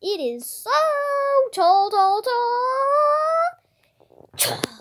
It is so tall, tall, tall.